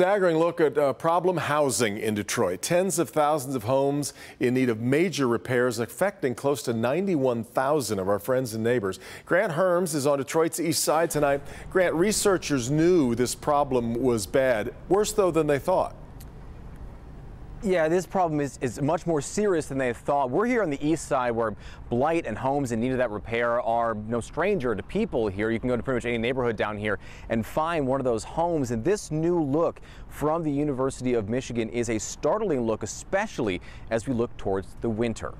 Staggering look at uh, problem housing in Detroit. Tens of thousands of homes in need of major repairs affecting close to 91,000 of our friends and neighbors. Grant Hermes is on Detroit's east side tonight. Grant, researchers knew this problem was bad, worse though than they thought. Yeah, this problem is, is much more serious than they thought. We're here on the east side where blight and homes in need of that repair are no stranger to people here. You can go to pretty much any neighborhood down here and find one of those homes. And this new look from the University of Michigan is a startling look, especially as we look towards the winter.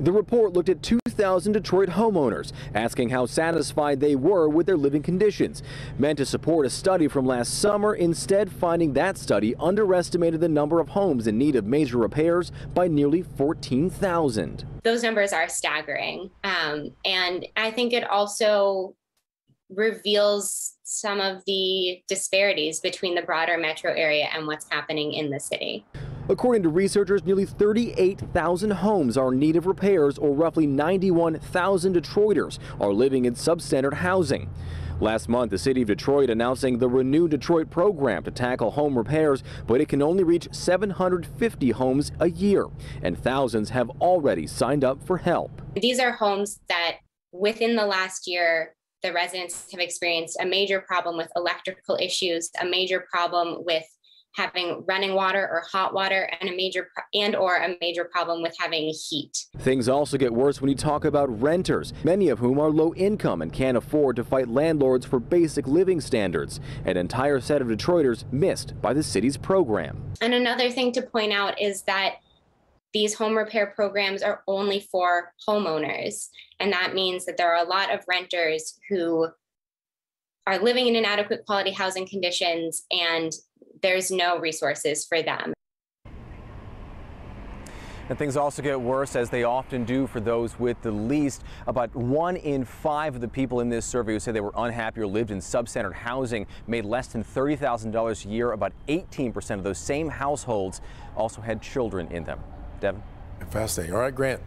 The report looked at 2,000 Detroit homeowners, asking how satisfied they were with their living conditions. Meant to support a study from last summer, instead finding that study underestimated the number of homes in need of major repairs by nearly 14,000. Those numbers are staggering. Um, and I think it also reveals some of the disparities between the broader metro area and what's happening in the city. According to researchers, nearly 38,000 homes are in need of repairs, or roughly 91,000 Detroiters are living in substandard housing. Last month, the city of Detroit announcing the Renew Detroit program to tackle home repairs, but it can only reach 750 homes a year, and thousands have already signed up for help. These are homes that within the last year, the residents have experienced a major problem with electrical issues, a major problem with having running water or hot water and a major and or a major problem with having heat. Things also get worse when you talk about renters, many of whom are low income and can't afford to fight landlords for basic living standards. An entire set of Detroiters missed by the city's program. And another thing to point out is that these home repair programs are only for homeowners. And that means that there are a lot of renters who are living in inadequate quality housing conditions and there's no resources for them. And things also get worse, as they often do for those with the least. About one in five of the people in this survey who said they were unhappy or lived in substandard housing made less than $30,000 a year. About 18% of those same households also had children in them. Devin? Fascinating. All right, Grant.